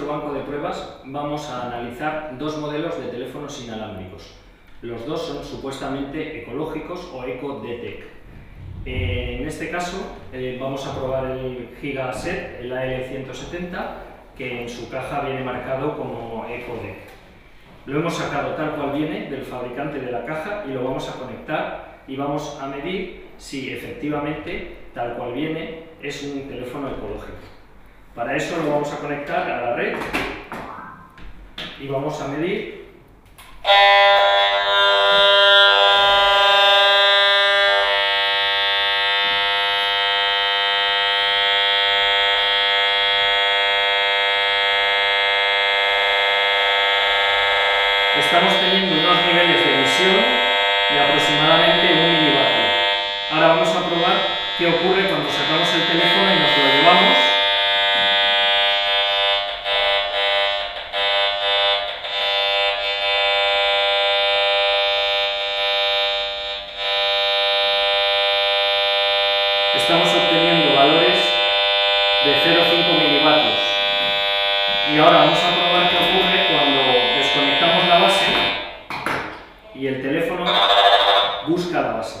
banco de pruebas vamos a analizar dos modelos de teléfonos inalámbricos. Los dos son supuestamente ecológicos o EcoDetec. Eh, en este caso eh, vamos a probar el Gigaset, el AL170, que en su caja viene marcado como EcoDec. Lo hemos sacado tal cual viene del fabricante de la caja y lo vamos a conectar y vamos a medir si efectivamente, tal cual viene, es un teléfono ecológico. Para eso lo vamos a conectar a la red y vamos a medir Estamos teniendo unos niveles de emisión de aproximadamente un milivatio. Ahora vamos a probar qué ocurre cuando sacamos el Estamos obteniendo valores de 0,5 milivatios. Y ahora vamos a probar qué ocurre cuando desconectamos la base y el teléfono busca la base.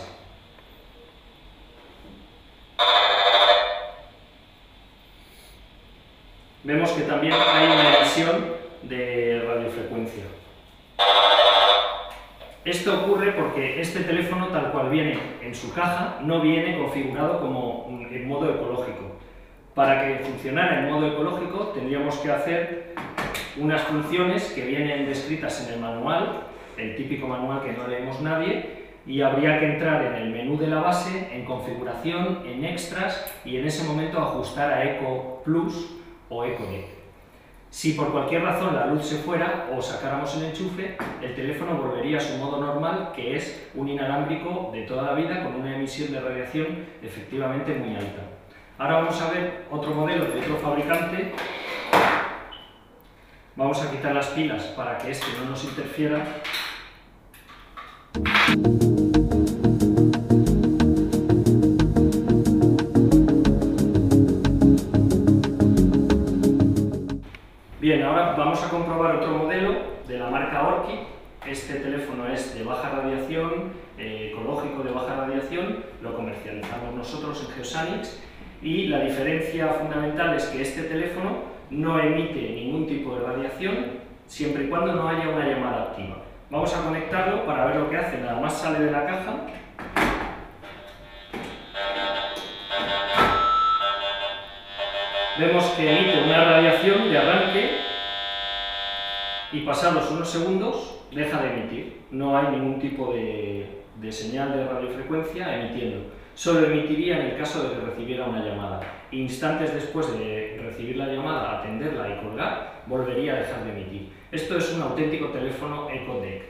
Vemos que también hay una emisión de radiofrecuencia. Esto ocurre porque este teléfono, tal cual viene en su caja, no viene configurado como en modo ecológico. Para que funcionara en modo ecológico tendríamos que hacer unas funciones que vienen descritas en el manual, el típico manual que no leemos nadie, y habría que entrar en el menú de la base, en configuración, en extras y en ese momento ajustar a Eco Plus o EcoNet. Si por cualquier razón la luz se fuera o sacáramos el enchufe, el teléfono volvería a su modo normal, que es un inalámbrico de toda la vida con una emisión de radiación efectivamente muy alta. Ahora vamos a ver otro modelo de otro fabricante. Vamos a quitar las pilas para que este no nos interfiera. Bien, ahora vamos a comprobar otro modelo de la marca Orki. Este teléfono es de baja radiación, eh, ecológico de baja radiación, lo comercializamos nosotros en Geosanics y la diferencia fundamental es que este teléfono no emite ningún tipo de radiación siempre y cuando no haya una llamada activa. Vamos a conectarlo para ver lo que hace, nada más sale de la caja vemos que emite una radiación de arranque y pasados unos segundos deja de emitir. No hay ningún tipo de, de, señal de radiofrecuencia emitiendo. Solo emitiría en el caso de que recibiera una llamada. Instantes después de recibir la llamada, atenderla y colgar, volvería a dejar de emitir. Esto es un auténtico teléfono EcoDec.